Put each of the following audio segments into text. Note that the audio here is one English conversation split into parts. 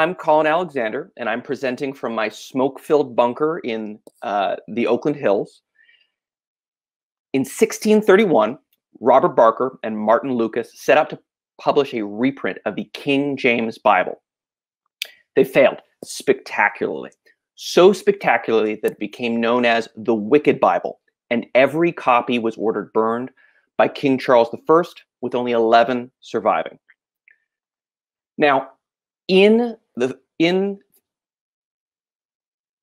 I'm Colin Alexander, and I'm presenting from my smoke filled bunker in uh, the Oakland Hills. In 1631, Robert Barker and Martin Lucas set out to publish a reprint of the King James Bible. They failed spectacularly, so spectacularly that it became known as the Wicked Bible, and every copy was ordered burned by King Charles I, with only 11 surviving. Now, in the in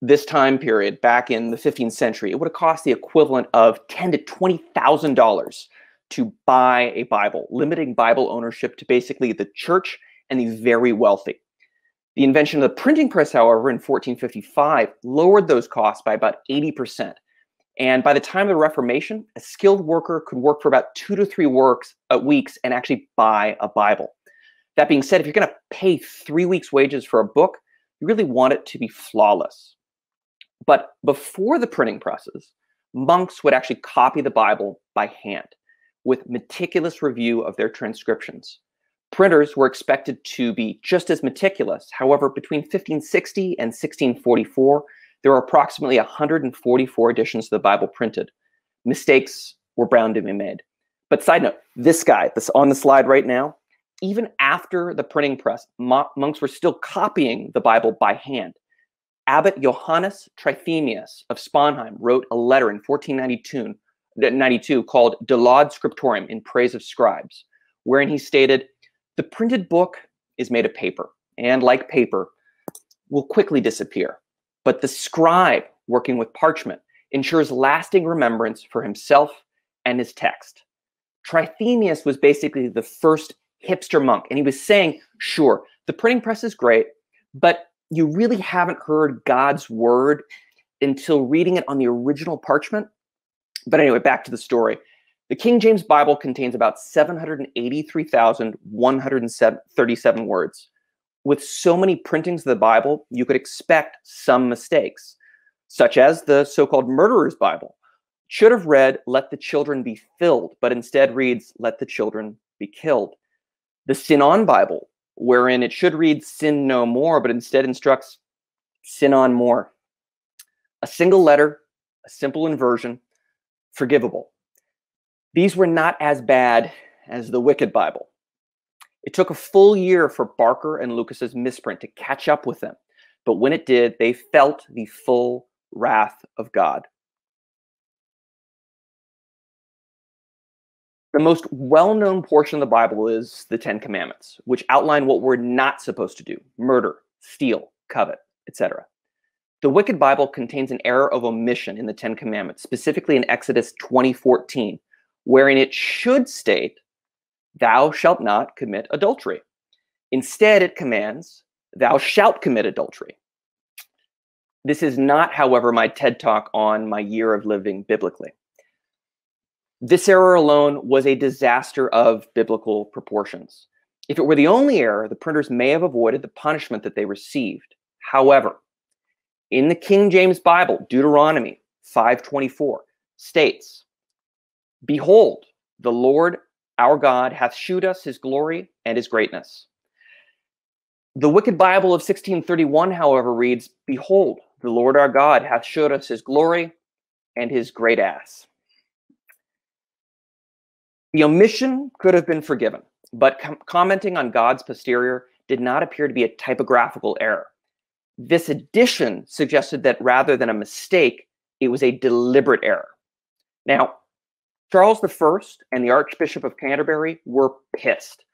this time period, back in the 15th century, it would have cost the equivalent of ten to twenty thousand dollars to buy a Bible, limiting Bible ownership to basically the church and the very wealthy. The invention of the printing press, however, in 1455 lowered those costs by about 80%. And by the time of the Reformation, a skilled worker could work for about two to three works uh, weeks and actually buy a Bible. That being said, if you're going to pay three weeks' wages for a book, you really want it to be flawless. But before the printing presses, monks would actually copy the Bible by hand with meticulous review of their transcriptions. Printers were expected to be just as meticulous. However, between 1560 and 1644, there were approximately 144 editions of the Bible printed. Mistakes were bound to be made. But side note, this guy, this on the slide right now, even after the printing press, monks were still copying the Bible by hand. Abbot Johannes Trithemius of Sponheim wrote a letter in 1492 called De Laude Scriptorum in Praise of Scribes, wherein he stated, The printed book is made of paper, and like paper, will quickly disappear. But the scribe working with parchment ensures lasting remembrance for himself and his text. Trithemius was basically the first hipster monk. And he was saying, sure, the printing press is great, but you really haven't heard God's word until reading it on the original parchment. But anyway, back to the story. The King James Bible contains about 783,137 words. With so many printings of the Bible, you could expect some mistakes, such as the so called Murderer's Bible. Should have read, Let the children be filled, but instead reads, Let the children be killed the Sin On Bible, wherein it should read sin no more, but instead instructs sin on more. A single letter, a simple inversion, forgivable. These were not as bad as the Wicked Bible. It took a full year for Barker and Lucas's misprint to catch up with them, but when it did, they felt the full wrath of God. The most well known portion of the Bible is the Ten Commandments, which outline what we're not supposed to do murder, steal, covet, etc. The Wicked Bible contains an error of omission in the Ten Commandments, specifically in Exodus 20:14, wherein it should state, Thou shalt not commit adultery. Instead, it commands, Thou shalt commit adultery. This is not, however, my TED talk on my year of living biblically. This error alone was a disaster of biblical proportions. If it were the only error, the printers may have avoided the punishment that they received. However, in the King James Bible, Deuteronomy 5:24 states, "Behold, the Lord our God hath shewed us his glory and his greatness." The Wicked Bible of 1631, however, reads, "Behold, the Lord our God hath shewed us his glory and his great ass." The omission could have been forgiven, but com commenting on God's posterior did not appear to be a typographical error. This addition suggested that rather than a mistake, it was a deliberate error. Now, Charles I and the Archbishop of Canterbury were pissed.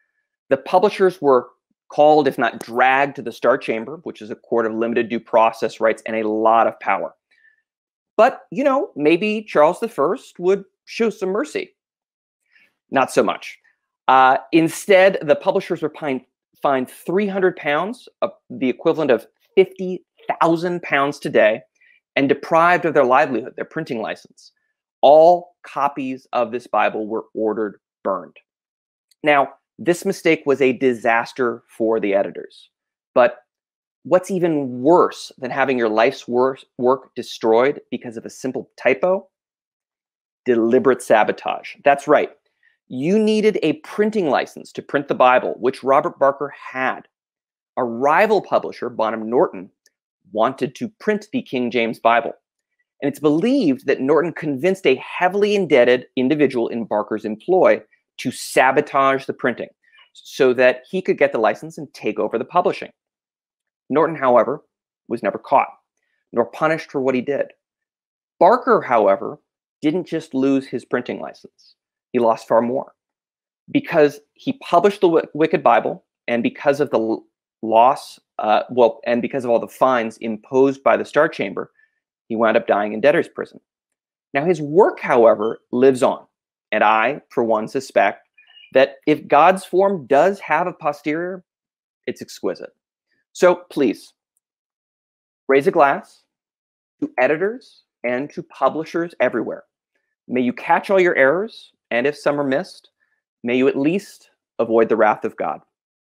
The publishers were called, if not dragged, to the Star Chamber, which is a court of limited due process rights and a lot of power. But, you know, maybe Charles I would show some mercy. Not so much. Uh, instead, the publishers were fined 300 pounds, uh, the equivalent of 50,000 pounds today, and deprived of their livelihood, their printing license. All copies of this Bible were ordered burned. Now, this mistake was a disaster for the editors. But what's even worse than having your life's work destroyed because of a simple typo? Deliberate sabotage. That's right you needed a printing license to print the Bible, which Robert Barker had. a rival publisher, Bonham Norton, wanted to print the King James Bible. And it's believed that Norton convinced a heavily indebted individual in Barker's employ to sabotage the printing so that he could get the license and take over the publishing. Norton, however, was never caught nor punished for what he did. Barker, however, didn't just lose his printing license, he lost far more. Because he published the Wicked Bible, and because of the loss, uh, well, and because of all the fines imposed by the Star Chamber, he wound up dying in debtor's prison. Now, his work, however, lives on. And I, for one, suspect that if God's form does have a posterior, it's exquisite. So please raise a glass to editors and to publishers everywhere. May you catch all your errors, and if some are missed, may you at least avoid the wrath of God.